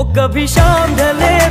ओ कभी शाम ढले